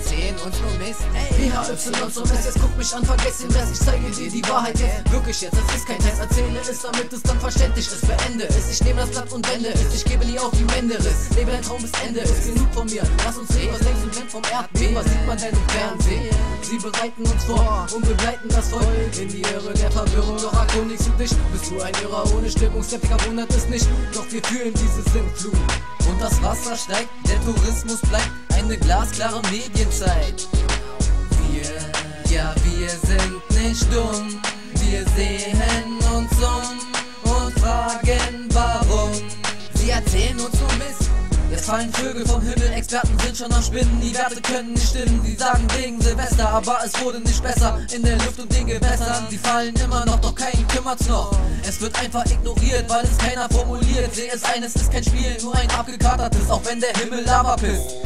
ist. PHY zum S, jetzt guck mich an, vergess den Rest, ich zeige dir die Wahrheit jetzt. Wirklich jetzt, das ist kein Test, erzähle es, damit es dann verständlich ist. Beende es, ich nehme das Blatt und wende es, ich gebe nie auf die Wände Riss. Lebe dein Traum bis Ende, ist genug von mir. Lass uns reden, was denkst du denn vom Erdbeben? Was sieht man denn im Fernsehen? Sie bereiten uns vor und begleiten das Volk in die Irre der Verwirrung. Doch erkundigst du dich, bist du ein Irrer ohne Stimmung? Skeptiker wundert es nicht, doch wir fühlen diese Sintflut. Und das Wasser steigt, der Tourismus bleibt eine glasklare Medienzeit. Wir, ja, wir sind nicht dumm, wir sehen uns um und fragen warum. Sie erzählen uns nur Mist. Es fallen Vögel vom Himmel, Experten sind schon am Spinnen, die Werte können nicht stimmen. Sie sagen wegen Silvester, aber es wurde nicht besser in der Luft und den Gewässern. Sie fallen immer noch, doch keinen kümmert's noch. Es wird einfach ignoriert, weil es keiner formuliert. Seh es ein, es ist kein Spiel, nur ein abgekatertes, auch wenn der Himmel Lava pisst.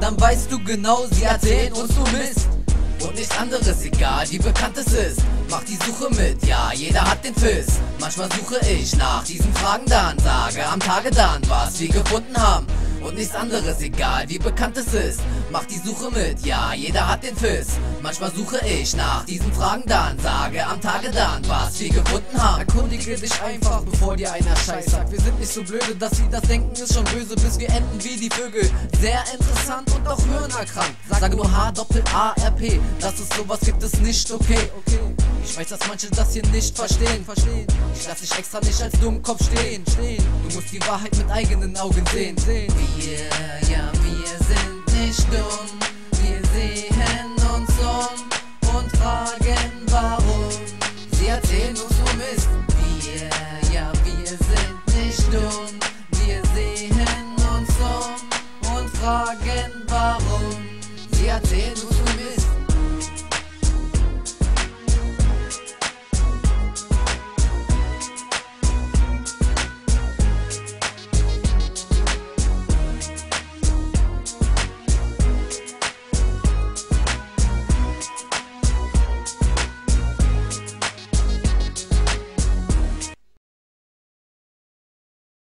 Dann weißt du genau, sie erzählen uns nur Mist. Und nichts anderes, egal wie bekannt es ist. Mach die Suche mit, ja, jeder hat den Fiss. Manchmal suche ich nach diesen Fragen dann, sage am Tage dann, was wir gefunden haben. Und nichts anderes, egal wie bekannt es ist. Mach die Suche mit, ja, jeder hat den Fiss. Manchmal suche ich nach diesen Fragen dann, sage am Tage dann, was wir gefunden haben. Erkundige dich einfach, bevor dir einer Scheiß sagt. Wir sind nicht so blöde, dass sie das denken, ist schon böse, bis wir enden wie die Vögel. Sehr interessant und auch hirnerkrankt. Sage nur H-Doppel-A-R-P, dass es sowas gibt, ist nicht okay. Ich weiß, dass manche das hier nicht verstehen. Ich lass dich extra nicht als Dummkopf stehen. Du musst die Wahrheit mit eigenen Augen sehen. Wir, ja, wir sind nicht dumm. Wir sehen uns um und fragen warum. Sie erzählen uns nur Mist. Wir, ja, wir sind nicht dumm. Wir sehen